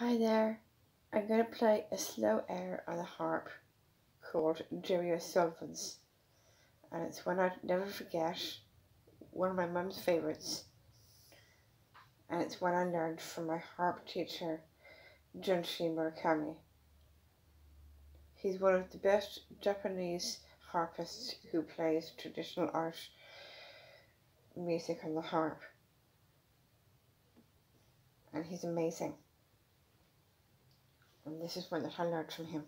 Hi there, I'm going to play a slow air on the harp called Jerry O'Sullivan's. And it's one I'd never forget, one of my mum's favourites and it's one I learned from my harp teacher Junshi Murakami. He's one of the best Japanese harpists who plays traditional art music on the harp. And he's amazing and this is that I learned from him.